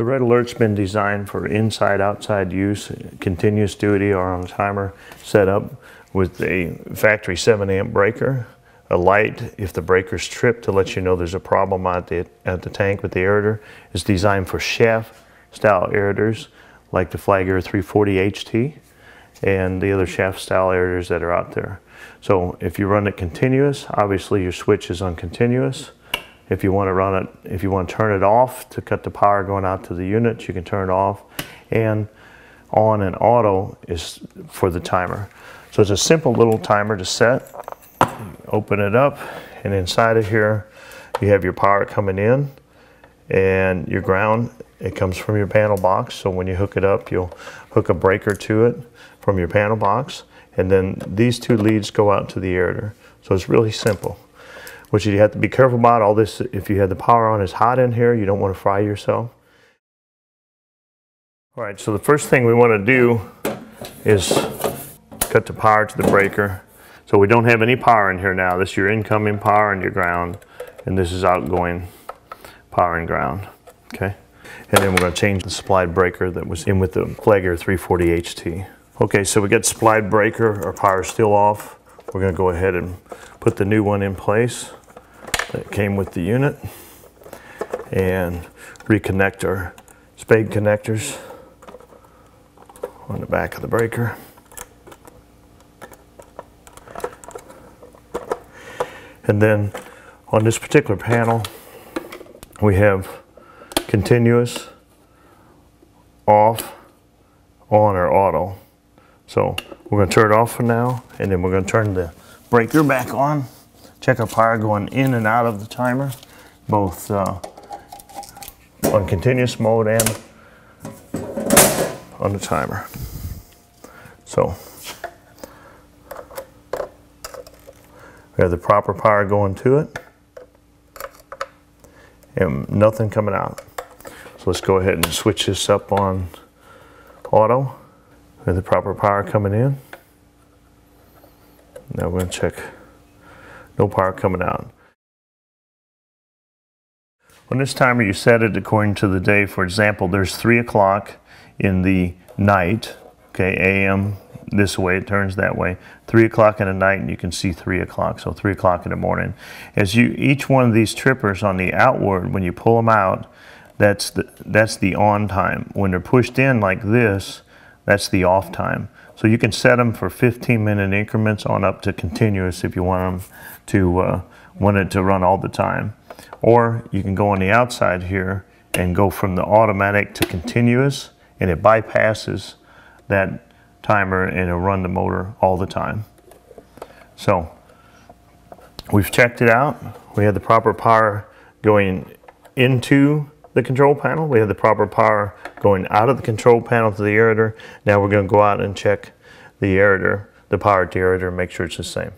The red alert's been designed for inside-outside use, continuous duty or on timer setup with a factory 7 amp breaker, a light if the breaker's tripped to let you know there's a problem at the, at the tank with the aerator. It's designed for shaft style aerators like the Flagg-Air 340 HT and the other shaft style aerators that are out there. So if you run it continuous, obviously your switch is on continuous. If you want to run it, if you want to turn it off to cut the power going out to the unit, you can turn it off. And on and auto is for the timer. So it's a simple little timer to set. Open it up and inside of here you have your power coming in and your ground. It comes from your panel box. So when you hook it up, you'll hook a breaker to it from your panel box. And then these two leads go out to the aerator. So it's really simple. What you have to be careful about, all this, if you have the power on is hot in here, you don't want to fry yourself. All right, so the first thing we want to do is cut the power to the breaker. So we don't have any power in here now. This is your incoming power and your ground, and this is outgoing power and ground, okay? And then we're gonna change the supplied breaker that was in with the Flagg-Air 340 HT. Okay, so we got supplied breaker, our power's still off. We're gonna go ahead and put the new one in place that came with the unit and reconnect our spade connectors on the back of the breaker. And then on this particular panel, we have continuous, off, on, or auto. So we're going to turn it off for now, and then we're going to turn the breaker back on. Check our power going in and out of the timer, both uh, on continuous mode and on the timer. So we have the proper power going to it and nothing coming out. So let's go ahead and switch this up on auto with the proper power coming in. Now we're going to check no power coming out. On this timer, you set it according to the day. For example, there's 3 o'clock in the night, okay, AM, this way, it turns that way. 3 o'clock in the night, and you can see 3 o'clock, so 3 o'clock in the morning. As you, each one of these trippers on the outward, when you pull them out, that's the, that's the on time. When they're pushed in like this, that's the off time. So you can set them for 15 minute increments on up to continuous if you want them to uh, want it to run all the time. Or you can go on the outside here and go from the automatic to continuous and it bypasses that timer and it'll run the motor all the time. So we've checked it out. We had the proper power going into the control panel. We have the proper power going out of the control panel to the aerator. Now we're going to go out and check the aerator, the power to the aerator, and make sure it's the same.